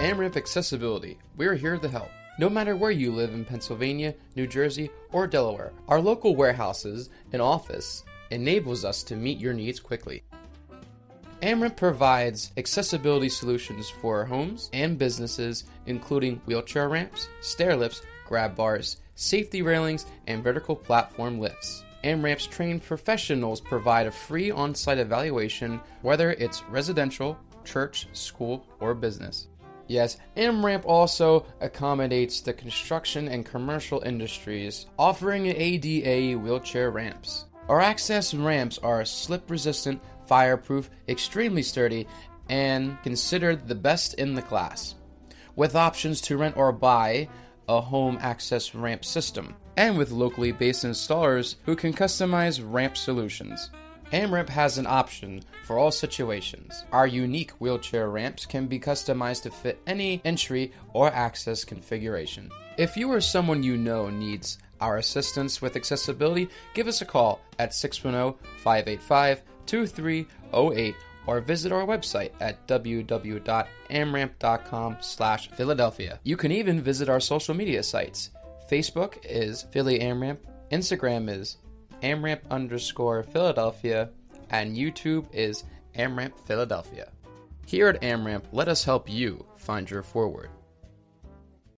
AMRAMP Accessibility. We're here to help. No matter where you live in Pennsylvania, New Jersey, or Delaware, our local warehouses and office enables us to meet your needs quickly. AMRAMP provides accessibility solutions for homes and businesses, including wheelchair ramps, stair lifts, grab bars, safety railings, and vertical platform lifts. AMRAMP's trained professionals provide a free on site evaluation, whether it's residential, church, school, or business. Yes, AMRAMP also accommodates the construction and commercial industries, offering ADA wheelchair ramps. Our access ramps are slip resistant, fireproof, extremely sturdy, and considered the best in the class. With options to rent or buy a home access ramp system, and with locally based installers who can customize ramp solutions. AMRAMP has an option for all situations. Our unique wheelchair ramps can be customized to fit any entry or access configuration. If you or someone you know needs our assistance with accessibility, give us a call at 610 585 2308 or visit our website at www.amramp.com slash Philadelphia. You can even visit our social media sites. Facebook is Philly AmRamp, Instagram is AmRamp underscore Philadelphia, and YouTube is AmRamp Philadelphia. Here at AmRamp, let us help you find your forward.